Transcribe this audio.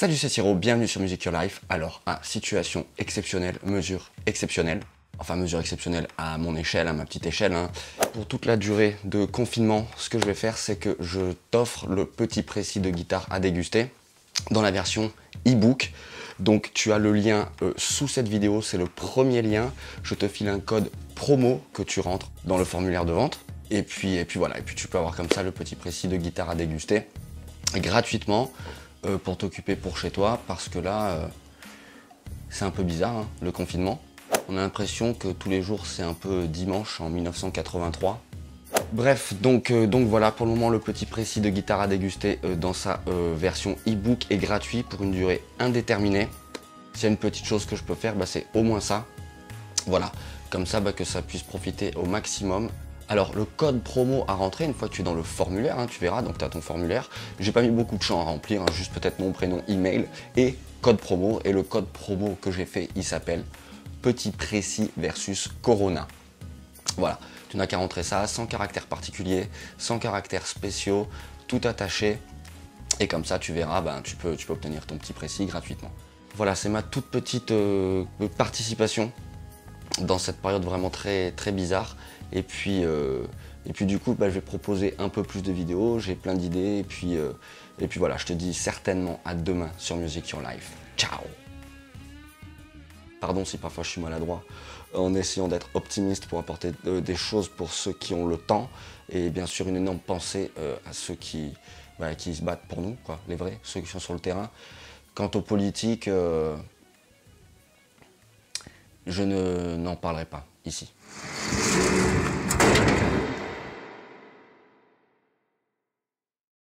Salut c'est Siro, bienvenue sur Music Your Life. Alors, à situation exceptionnelle, mesure exceptionnelle. Enfin, mesure exceptionnelle à mon échelle, à ma petite échelle. hein. Pour toute la durée de confinement, ce que je vais faire, c'est que je t'offre le petit précis de guitare à déguster dans la version e-book. Donc tu as le lien euh, sous cette vidéo, c'est le premier lien. Je te file un code promo que tu rentres dans le formulaire de vente. Et puis, et puis voilà, et puis tu peux avoir comme ça le petit précis de guitare à déguster gratuitement euh, pour t'occuper pour chez toi parce que là, euh, c'est un peu bizarre hein, le confinement. On a l'impression que tous les jours c'est un peu dimanche en 1983. Bref, donc, euh, donc voilà, pour le moment, le petit précis de guitare à déguster dans sa version e-book est gratuit pour une durée indéterminée. S'il y a une petite chose que je peux faire, bah, c'est au moins ça. Voilà, comme ça, bah, que ça puisse profiter au maximum. Alors, le code promo à rentrer, une fois que tu es dans le formulaire, hein, tu verras, donc tu as ton formulaire. J'ai pas mis beaucoup de champs à remplir, hein, juste peut-être nom, prénom, email et code promo. Et le code promo que j'ai fait, il s'appelle Petit Précis versus Corona. Voilà, tu n'as qu'à rentrer ça sans caractère particulier, sans caractères spéciaux, tout attaché. Et comme ça, tu verras, ben, tu, peux, tu obtenir ton petit précis gratuitement. Voilà, c'est ma toute petite euh, participation dans cette période vraiment très, très bizarre. Et puis, euh, et puis du coup, bah, je vais proposer un peu plus de vidéos, j'ai plein d'idées. Et, puis, euh, et puis voilà, je te dis certainement à demain sur Music Your Life. Ciao Pardon si parfois je suis maladroit, en essayant d'être optimiste pour apporter euh, des choses pour ceux qui ont le temps. Et bien sûr, une énorme pensée à ceux qui, bah, qui se battent pour nous, quoi, les vrais, ceux qui sont sur le terrain. Quant aux politiques, je ne- n'en parlerai pas ici.